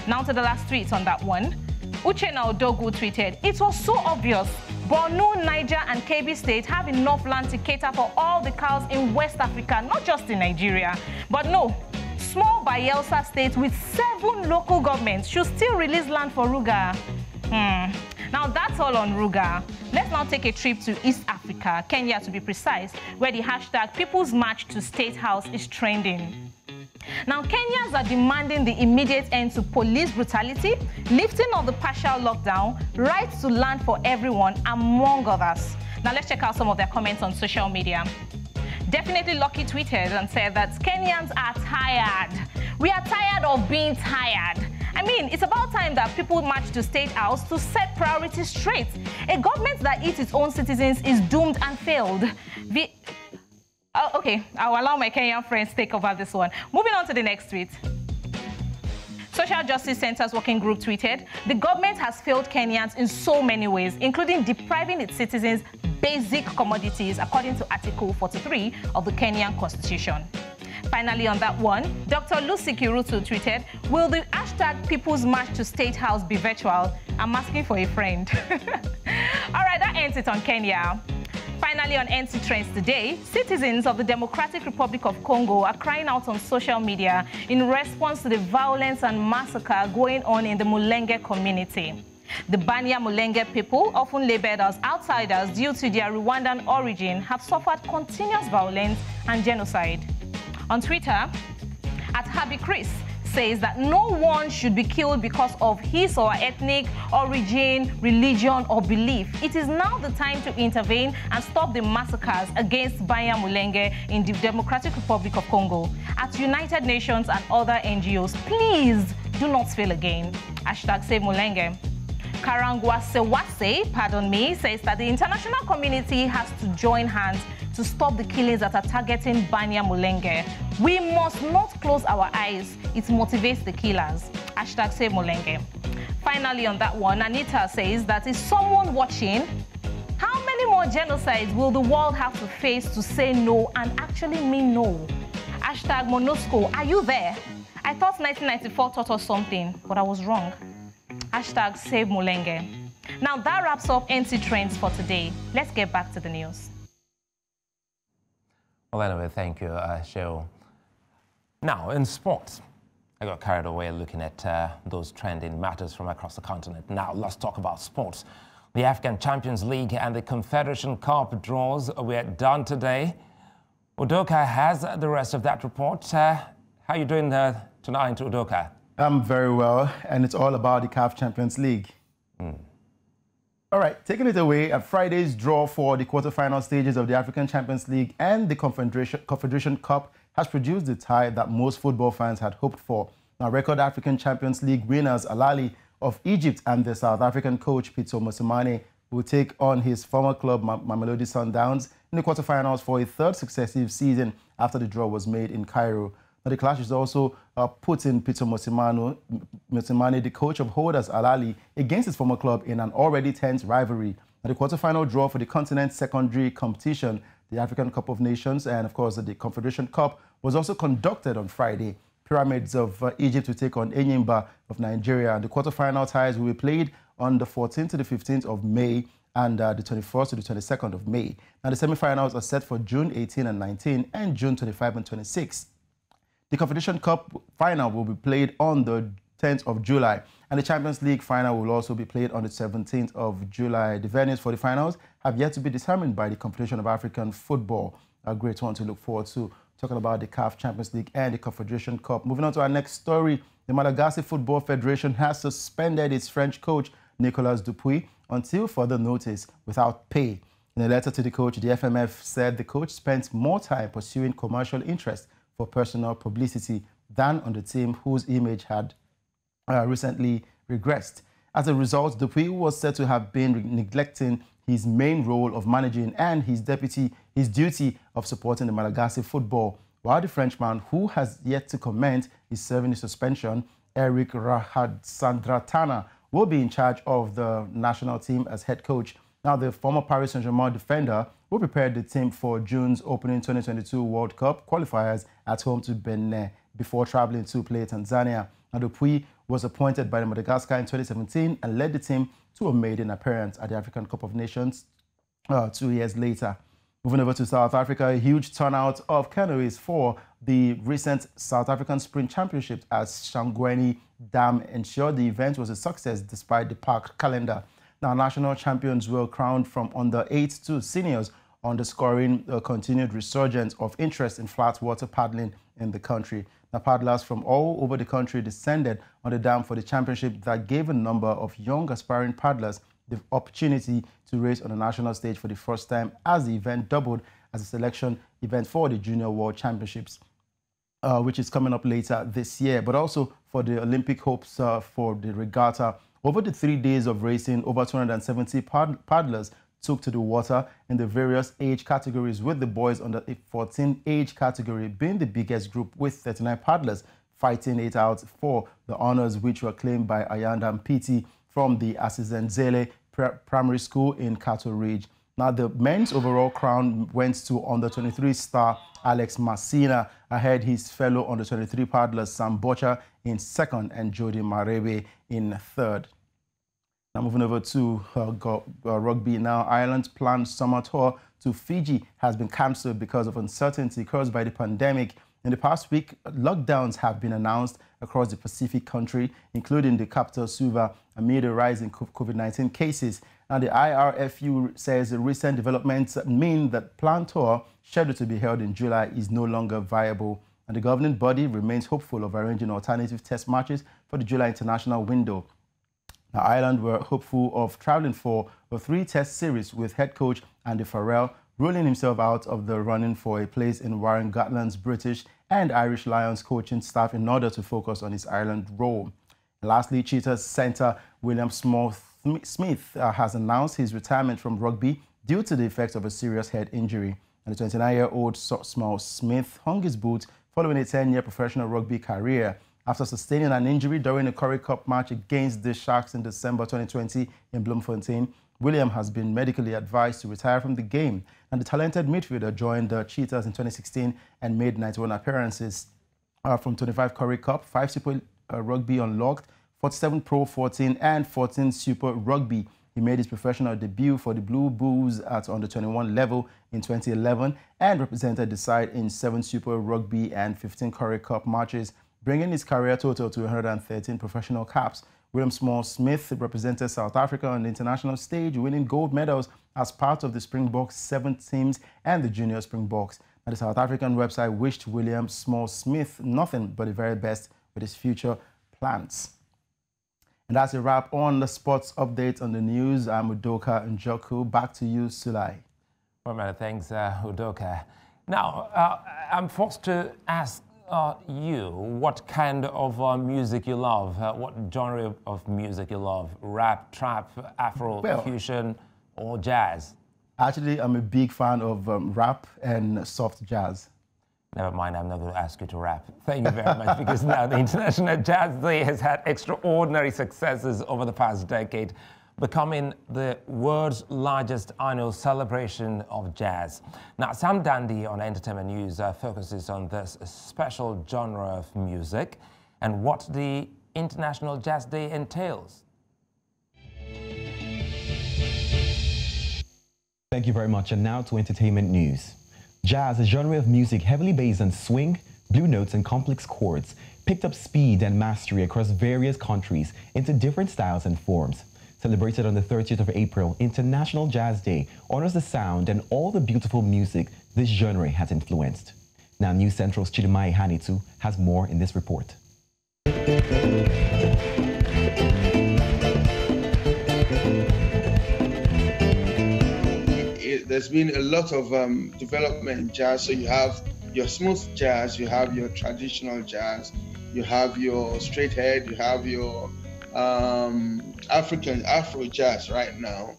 Now to the last tweet on that one. Uchenna Odogu tweeted, It was so obvious. Borno, Niger, and Kebbi State have enough land to cater for all the cows in West Africa, not just in Nigeria. But no, small Bayelsa state with seven local governments should still release land for Ruga. Hmm. Now that's all on Ruga. Let's now take a trip to East Africa, Kenya to be precise, where the hashtag People's March to State House is trending. Now, Kenyans are demanding the immediate end to police brutality, lifting of the partial lockdown, rights to land for everyone, among others. Now, let's check out some of their comments on social media. Definitely Lucky tweeted and said that Kenyans are tired. We are tired of being tired. I mean, it's about time that people march to State House to set priorities straight. A government that eats its own citizens is doomed and failed. The oh, okay, I'll allow my Kenyan friends take over this one. Moving on to the next tweet. Social Justice Center's working group tweeted, the government has failed Kenyans in so many ways, including depriving its citizens basic commodities according to Article 43 of the Kenyan Constitution. Finally, on that one, Dr. Lucy Kirutu tweeted, Will the hashtag People's March to State House be virtual? I'm asking for a friend. All right, that ends it on Kenya. Finally, on NC Trendz today, citizens of the Democratic Republic of Congo are crying out on social media in response to the violence and massacre going on in the Mulenge community. The Banya Mulenge people, often labeled as outsiders due to their Rwandan origin, have suffered continuous violence and genocide. On Twitter, at Happy Chris says that no one should be killed because of his or her ethnic origin, religion, or belief. It is now the time to intervene and stop the massacres against Banya Mulenge in the Democratic Republic of Congo. At United Nations and other NGOs, please do not fail again. Hashtag Save Mulenge. Karangwa Sewase, pardon me, says that the international community has to join hands to stop the killings that are targeting Banya Mulenge. We must not close our eyes. It motivates the killers. Hashtag save Mulenge. Finally, on that one, Anita says that is someone watching? How many more genocides will the world have to face to say no and actually mean no? Hashtag MONUSCO, are you there? I thought 1994 taught us something, but I was wrong. Hashtag save Mulenge. Now that wraps up NC Trendz for today. Let's get back to the news. Well, anyway, thank you, uh, Cheryl. Now, in sports, I got carried away looking at uh, those trending matters from across the continent. Now, let's talk about sports. The African Champions League and the Confederation Cup draws were done today. Udoka has the rest of that report. Uh, how are you doing uh, tonight, Udoka? I'm very well, and it's all about the CAF Champions League. Mm. All right, taking it away, a Friday's draw for the quarterfinal stages of the African Champions League and the Confederation, Confederation Cup has produced the tie that most football fans had hoped for. Now, record African Champions League winners Al Ahly of Egypt and the South African coach Pitso Mosimane will take on his former club Mamelodi Sundowns in the quarterfinals for a third successive season after the draw was made in Cairo. Now, the clash is also uh, putting Pitso Mosimane, the coach of holders Al Ahly, against his former club in an already tense rivalry. Now, the quarterfinal draw for the continent's secondary competition, the African Cup of Nations, and of course the Confederation Cup, was also conducted on Friday. Pyramids of uh, Egypt will take on Enyimba of Nigeria. The quarterfinal ties will be played on the 14th to the 15th of May and uh, the 21st to the 22nd of May. Now, the semifinals are set for June 18 and 19 and June 25 and 26. The Confederation Cup final will be played on the 10th of July, and the Champions League final will also be played on the 17th of July. The venues for the finals have yet to be determined by the Confederation of African Football. A great one to look forward to talking about the CAF Champions League and the Confederation Cup. Moving on to our next story, the Malagasy Football Federation has suspended its French coach, Nicolas Dupuy, until further notice without pay. In a letter to the coach, the FMF said the coach spent more time pursuing commercial interest for personal publicity than on the team whose image had uh, recently regressed. As a result, Dupuy was said to have been neglecting his main role of managing and his deputy his duty of supporting the Malagasy football, while the Frenchman, who has yet to comment, is serving a suspension, Eric Rabesandratana, will be in charge of the national team as head coach. Now, the former Paris Saint-Germain defender will prepare the team for June's opening 2022 World Cup qualifiers at home to Benin before traveling to play Tanzania. Now, was appointed by Madagascar in 2017 and led the team to a maiden appearance at the African Cup of Nations uh, two years later. Moving over to South Africa, a huge turnout of canoeists for the recent South African Sprint Championship at Shongweni Dam ensured the event was a success despite the packed calendar. Now, national champions were crowned from under 8 to seniors, underscoring the continued resurgence of interest in flat water paddling in the country. Now, paddlers from all over the country descended on the dam for the championship that gave a number of young aspiring paddlers the opportunity to race on the national stage for the first time as the event doubled as a selection event for the Junior World Championships, uh, which is coming up later this year, but also for the Olympic hopes uh, for the regatta. Over the three days of racing, over 270 pad paddlers took to the water in the various age categories, with the boys under 14 age category being the biggest group with 39 paddlers fighting it out for the honors which were claimed by Ayanda Mpiti from the Asizenzele Primary School in Cato Ridge. Now, the men's overall crown went to under 23 star Alex Masina ahead his fellow under 23 paddlers Sam Bocher in second and Jody Marebe in third. Now, moving over to uh, uh, rugby now, Ireland's planned summer tour to Fiji has been cancelled because of uncertainty caused by the pandemic. In the past week, lockdowns have been announced across the Pacific country, including the capital, Suva, amid a rise in COVID-19 cases. Now, the IRFU says the recent developments mean that planned tour scheduled to be held in July is no longer viable. And the governing body remains hopeful of arranging alternative test matches for the July international window. Now, Ireland were hopeful of traveling for a three-test series with head coach Andy Farrell ruling himself out of the running for a place in Warren Gatland's British and Irish Lions coaching staff in order to focus on his Ireland role. Lastly, Cheetahs centre William Smith uh, has announced his retirement from rugby due to the effects of a serious head injury. And the 29-year-old Small Smith hung his boots following a 10-year professional rugby career after sustaining an injury during a Currie Cup match against the Sharks in December 2020 in Bloemfontein. William has been medically advised to retire from the game, and the talented midfielder joined the Cheetahs in 2016 and made 91 appearances uh, from 25 Currie Cup, 5 Super uh, Rugby Unlocked, 47 Pro 14, and 14 Super Rugby. He made his professional debut for the Blue Bulls at under 21 level in 2011 and represented the side in 7 Super Rugby and 15 Currie Cup matches, bringing his career total to 113 professional caps. William Small Smith represented South Africa on the international stage, winning gold medals as part of the Springboks seven teams and the Junior Springboks. Now, the South African website wished William Small Smith nothing but the very best with his future plans. And that's a wrap on the sports update on the news. I'm Udoka Njoku. Back to you, Sulai. Well, many thanks, uh, Udoka. Now, uh, I'm forced to ask uh, you what kind of uh, music you love, uh, what genre of music you love, rap, trap, Afro, well, fusion, or jazz? Actually, I'm a big fan of um, rap and soft jazz. Never mind, I'm not going to ask you to rap. Thank you very much, because now the International Jazz Day has had extraordinary successes over the past decade, becoming the world's largest annual celebration of jazz. Now, Sam Dandy on Entertainment News uh, focuses on this special genre of music and what the International Jazz Day entails. Thank you very much. And now to entertainment news. Jazz, a genre of music heavily based on swing, blue notes, and complex chords, picked up speed and mastery across various countries into different styles and forms. Celebrated on the 30th of April, International Jazz Day honors the sound and all the beautiful music this genre has influenced. Now, News Central's Chidima Ihanitu has more in this report. There's been a lot of um, development in jazz. So you have your smooth jazz, you have your traditional jazz, you have your straight ahead, you have your um, African Afro jazz right now.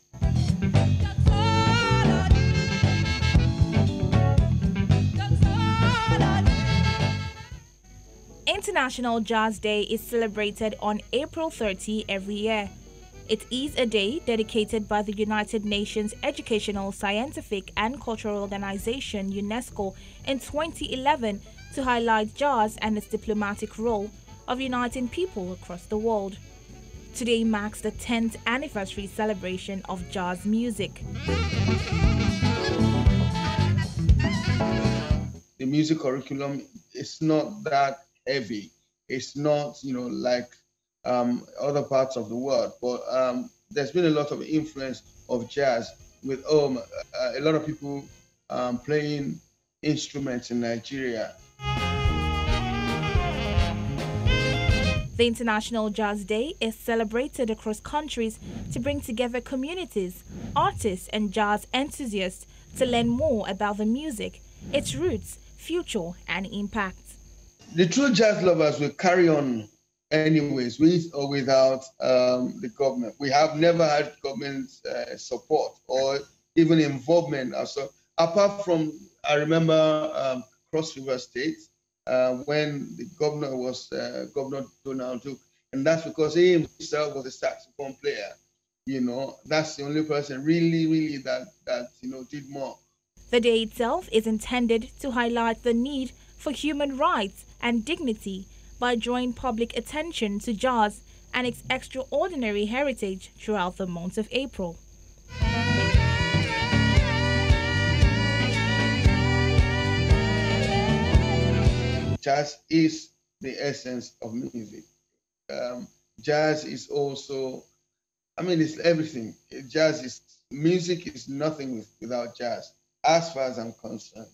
International Jazz Day is celebrated on April 30 every year. It is a day dedicated by the United Nations Educational, Scientific and Cultural Organization UNESCO in 2011 to highlight jazz and its diplomatic role of uniting people across the world. Today marks the 10th anniversary celebration of jazz music. The music curriculum is not that heavy. It's not, you know, like um, other parts of the world. But um, there's been a lot of influence of jazz with um, uh, a lot of people um, playing instruments in Nigeria. The International Jazz Day is celebrated across countries to bring together communities, artists, and jazz enthusiasts to learn more about the music, its roots, future, and impact. The true jazz lovers will carry on anyways, with or without um, the government. We have never had government uh, support or even involvement. So apart from, I remember um, Cross River State uh, when the governor was uh, Governor Donald Duke, and that's because he himself was a saxophone player. You know, that's the only person really, really that that you know did more. The day itself is intended to highlight the need for human rights and dignity by drawing public attention to jazz and its extraordinary heritage throughout the month of April. Jazz is the essence of music. Um, jazz is also, I mean, it's everything. Jazz is, music is nothing without jazz, as far as I'm concerned.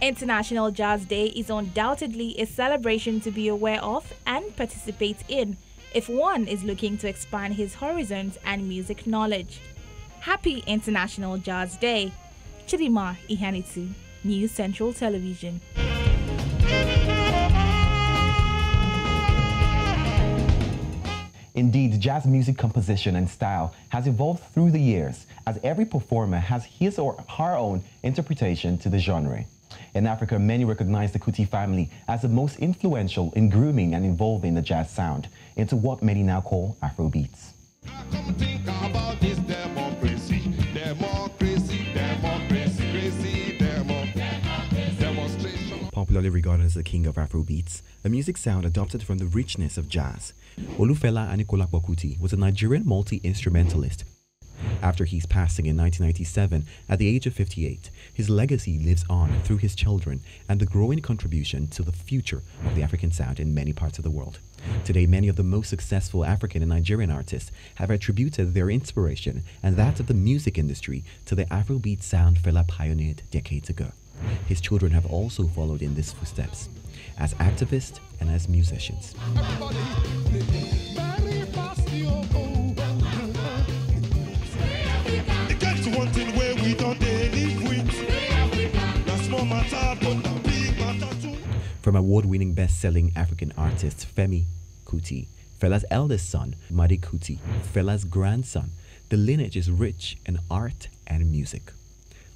International Jazz Day is undoubtedly a celebration to be aware of and participate in if one is looking to expand his horizons and music knowledge. Happy International Jazz Day! Chidima Ihanitu, News Central Television. Indeed, jazz music composition and style has evolved through the years as every performer has his or her own interpretation to the genre. In Africa, many recognize the Kuti family as the most influential in grooming and evolving the jazz sound. Into what many now call Afrobeats. Popularly regarded as the king of Afrobeats, a music sound adopted from the richness of jazz, Olufela Anikulapo Kuti was a Nigerian multi-instrumentalist after his passing in 1997 at the age of 58, his legacy lives on through his children and the growing contribution to the future of the African sound in many parts of the world. Today, many of the most successful African and Nigerian artists have attributed their inspiration and that of the music industry to the Afrobeat sound Fela pioneered decades ago. His children have also followed in these footsteps. as activists and as musicians. From award-winning best-selling African artist Femi Kuti, Fela's eldest son, Made Kuti, Fela's grandson, the lineage is rich in art and music.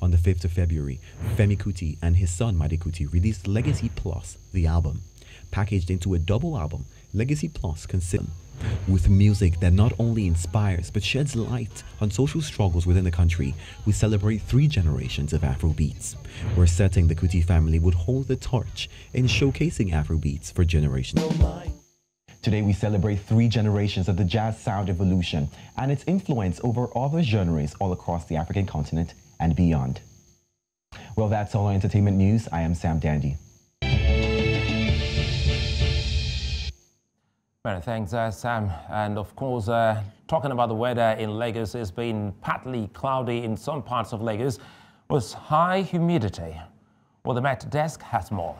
On the 5th of February, Femi Kuti and his son Made Kuti released Legacy Plus, the album. Packaged into a double album, Legacy Plus consists with music that not only inspires but sheds light on social struggles within the country, we celebrate three generations of Afrobeats. We're setting the Kuti family would hold the torch in showcasing Afrobeats for generations. Today we celebrate three generations of the jazz sound evolution and its influence over other genres all across the African continent and beyond. Well, that's all our entertainment news. I am Sam Dandy. Many thanks, uh, Sam. And of course, uh, talking about the weather in Lagos, it's been partly cloudy in some parts of Lagos with high humidity. Well, the Met desk has more.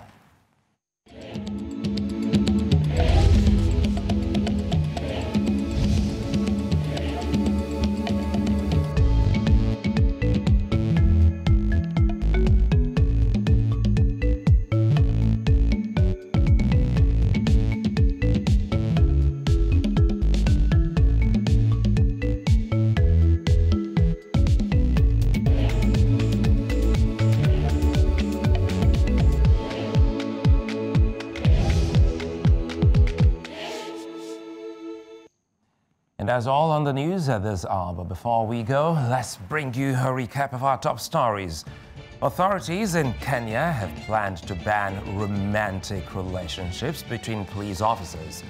That's all on the news at this hour. But before we go, let's bring you a recap of our top stories. Authorities in Kenya have planned to ban romantic relationships between police officers.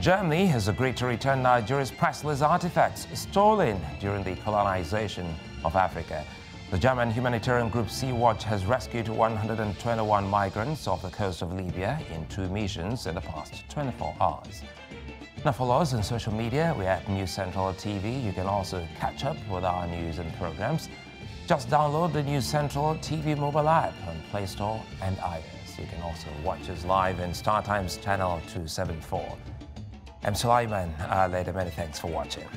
Germany has agreed to return Nigeria's priceless artifacts stolen during the colonization of Africa. The German humanitarian group Sea-Watch has rescued 121 migrants off the coast of Libya in two missions in the past 24 hours. Now follow us on social media. We're at News Central TV. You can also catch up with our news and programs. Just download the News Central TV mobile app on Play Store and iOS. You can also watch us live in StarTimes channel 274. I'm Sulaiman. Uh, later, many thanks for watching.